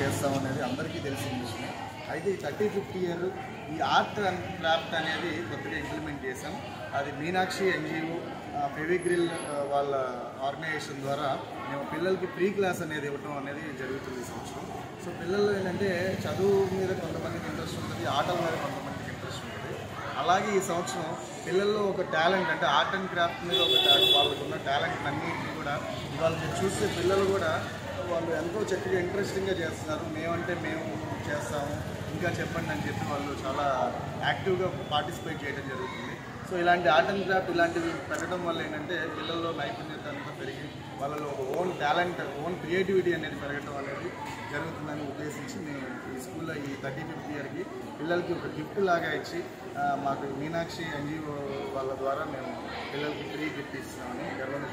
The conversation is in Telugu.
చేస్తాం అనేది అందరికీ తెలిసిన విషయం అయితే ఈ థర్టీ ఫిఫ్టీ ఇయర్ ఈ ఆర్ట్ అండ్ క్రాఫ్ట్ అనేది కొత్తగా ఇంప్లిమెంట్ చేసాం అది మీనాక్షి ఎన్జిఓ ఫెవిగ్రిల్ వాళ్ళ ఆర్గనైజేషన్ ద్వారా మేము పిల్లలకి ప్రీ క్లాస్ అనేది ఇవ్వటం అనేది జరుగుతుంది ఈ సంవత్సరం. సో పిల్లలు ఏంటంటే చదువు మీద కొంతమందికి ఇంట్రెస్ట్ ఉంటుంది ఆటల మీద కొంతమందికి ఇంట్రెస్ట్ ఉంటుంది. అలాగే ఈ సంవత్సరం పిల్లల్లో ఒక టాలెంట్ అంటే ఆర్ట్ అండ్ క్రాఫ్ట్ మీద ఒక వాళ్ళకున్న ఉన్న టాలెంట్ అన్నింటినీ కూడా ఇవాళ చూస్తే పిల్లలు కూడా వాళ్ళు ఎంతో చక్కగా ఇంట్రెస్టింగ్గా చేస్తున్నారు. మేమంటే మేము చేస్తాము. ఇంకా చెప్పండి అని చెప్పి వాళ్ళు చాలా యాక్టివ్గా పార్టిసిపేట్ చేయడం జరుగుతుంది. సో ఇలాంటి ఆర్ట్ అండ్ క్రాఫ్ట్ ఇలాంటివి పెట్టడం వల్ల ఏంటంటే పిల్లల్లో నైపుణ్యత అంతా పెరిగి వాళ్ళలో ఓన్ టాలెంట్ ఓన్ క్రియేటివిటీ అనేది పెరగడం అనేది జరుగుతుందని ఉద్దేశించి మేము ఈ స్కూల్లో ఈ థర్టీ ఫిఫ్త్ ఇయర్కి పిల్లలకి ఒక గిఫ్ట్ లాగా ఇచ్చి మాకు మీనాక్షి ఎన్జిఓ వాళ్ళ ద్వారా మేము పిల్లలకి ఫ్రీ గిఫ్ట్ ఇస్తున్నామని గర్వంగా